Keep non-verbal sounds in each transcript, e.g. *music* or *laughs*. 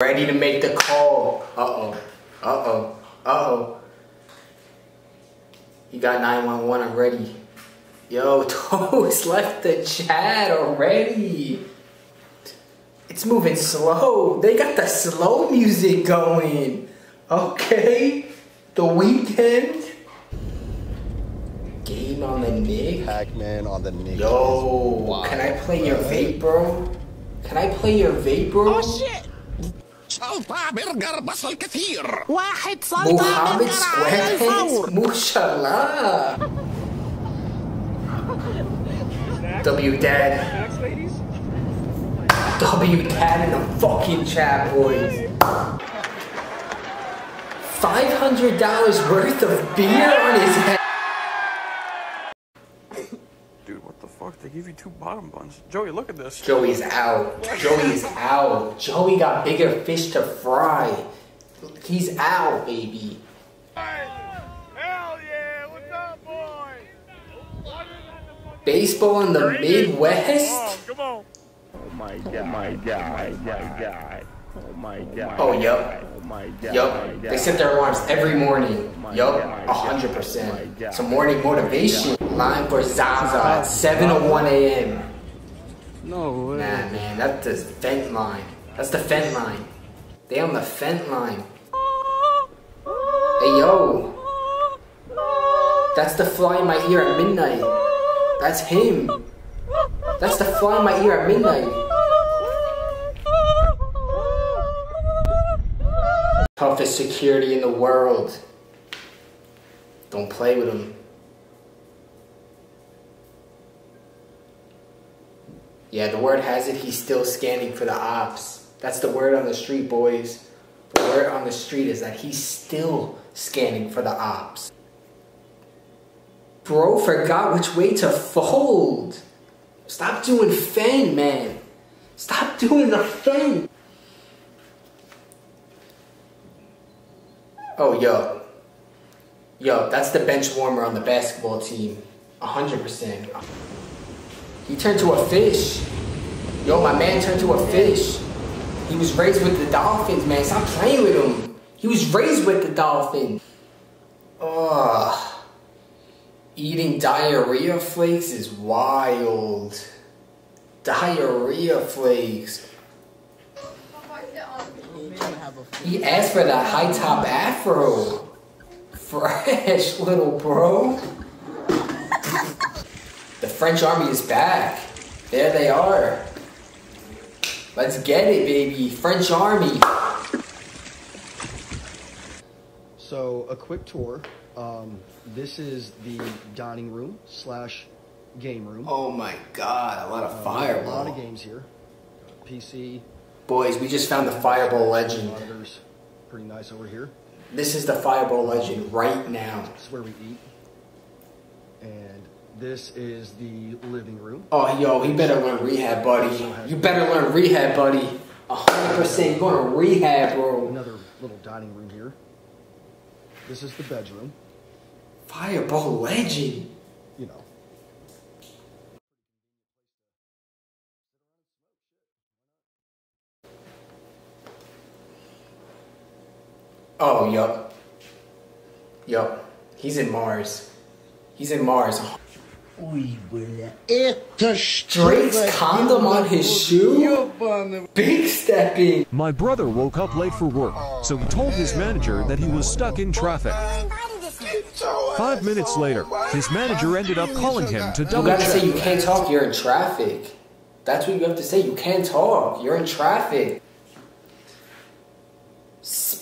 Ready to make the call. Uh-oh. Uh-oh. Uh-oh. You got 911, I'm ready. Yo, *laughs* Toast left the chat already. It's moving slow. They got the slow music going. Okay. The weekend. Game on the Nick. Pac-Man on the Nick. Yo, Wow. can I play your vape, bro? Can I play your vape, bro? Oh, سلطة برجر بصل كثير واحد سلطة Mohammed برجر على Squarepants? الفور Mushallah. W Dad. W Dad in the fucking chat, boys. $500 worth of beer on his head. Give you two bottom buns. Joey, look at this. Joey's out. Joey's out. Joey got bigger fish to fry. He's out, baby. Hell yeah! What's up, boy? Baseball in the Midwest? Oh, come on. Oh my god. Oh my god. Oh my god. Oh my god. Oh, yep. Oh my god. Yup. They set their alarms every morning. Oh yup. A hundred percent. Oh Some morning motivation. Line for Zaza at 7:01 a.m. No way. Nah, man, that's the fent line. That's the fent line. They on the fent line. Hey yo. That's the fly in my ear at midnight. That's him. That's the fly in my ear at midnight. Toughest security in the world. Don't play with him. Yeah, the word has it he's still scanning for the ops. That's the word on the street, boys. The word on the street is that he's still scanning for the ops. Bro forgot which way to fold. Stop doing fen, man. Stop doing the fen. Oh, yo. Yo, that's the bench warmer on the basketball team. 100%. He turned to a fish. Yo, my man turned to a fish. He was raised with the Dolphins, man. Stop playing with him. He was raised with the Dolphins. Ugh. Eating diarrhea flakes is wild. Diarrhea flakes. He asked for that high top afro. Fresh *laughs* little bro. The French army is back. There they are. Let's get it, baby. French army. So a quick tour. Um, this is the dining room slash game room. Oh my god, a lot of Uh, A lot of games here. PC, Boys, we just found the fireball legend. pretty nice over here. This is the fireball legend right now. This is where we eat. And this is the living room. Oh, yo, he better learn rehab, buddy. You better learn rehab, buddy. 100% you're going to rehab, bro. Another little dining room here. This is the bedroom. Fireball legend. You know, Oh, yup. Yup. He's in Mars. He's in Mars. Drake's condom on his shoe? Big stepping. My brother woke up late for work, so he told his manager that he was stuck in traffic. Five minutes later, his manager ended up calling him to You double gotta say you can't talk, you're in traffic. That's what you have to say. You can't talk, you're in traffic.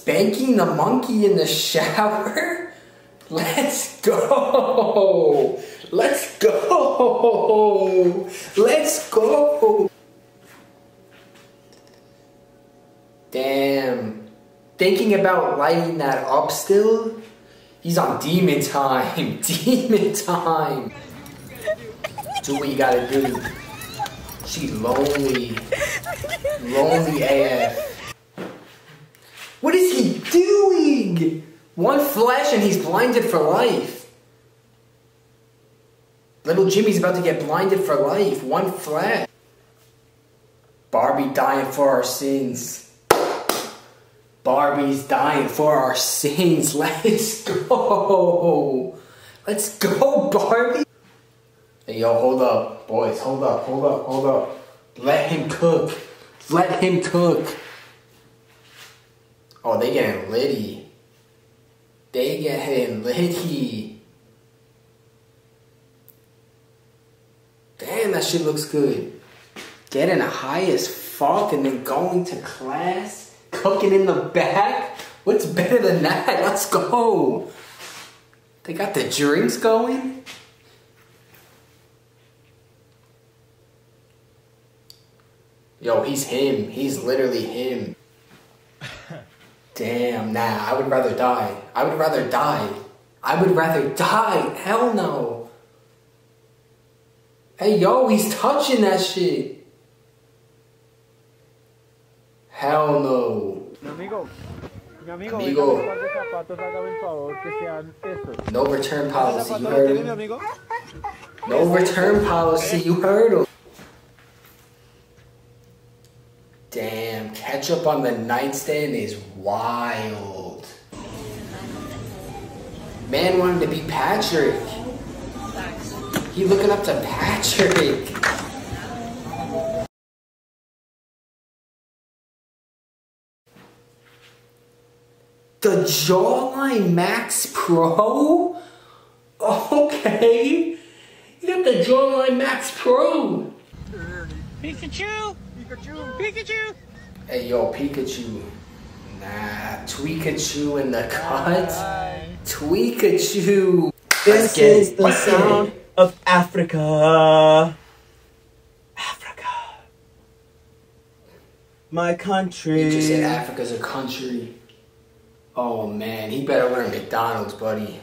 Spanking the monkey in the shower? *laughs* Let's go! Let's go! Let's go! Damn. Thinking about lighting that up still? He's on demon time. *laughs* Demon time. Do what you gotta do. She's lonely. Lonely AF. What is he doing? One flash and he's blinded for life. Little Jimmy's about to get blinded for life. One flash. Barbie dying for our sins. Barbie's dying for our sins. *laughs* Let's go. Let's go, Barbie. Hey, yo, hold up. Boys, hold up, hold up, hold up. Let him cook. Let him cook. Oh, they getting litty. They getting *laughs* litty. Damn, that shit looks good. Getting high as fuck and then going to class, cooking in the back. What's better than that? *laughs* Let's go. They got the drinks going. Yo, he's him. He's literally him. Damn, nah, I would rather die. I would rather die. I would rather die. Hell no. Hey, yo, he's touching that shit. Hell no. Mi amigo, mi amigo, Amigo. venga, de zapatos, hágame el favor, que sean estos. No return policy, you heard him. No return policy, you heard him. Damn, ketchup on the nightstand is wild. Man wanted to be Patrick. He looking up to Patrick. The Jawline Max Pro? *laughs* Okay. You got the Jawline Max Pro. Pikachu! Pikachu! Pikachu! Hey, yo, Pikachu. Nah, Tweekachu in the cut. Tweekachu. Let's This is the Let's get it. sound of Africa. Africa. My country. You just said Africa's a country. Oh man, he better learn McDonald's, buddy.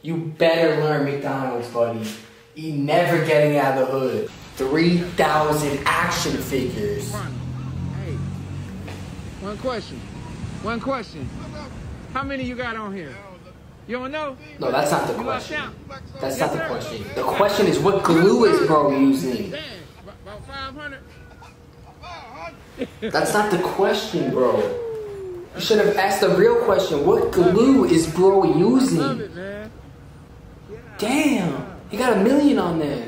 You better learn McDonald's, buddy. You never getting out of the hood. 3,000 action figures. Hey, one question. One question. How many you got on here? You don't know? No, that's not the question. That's not the question. The question is what glue is bro using? About 500. *laughs* That's not the question, bro. You should have asked the real question. What glue is bro using? Damn, he got a million on there.